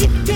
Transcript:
Yeah.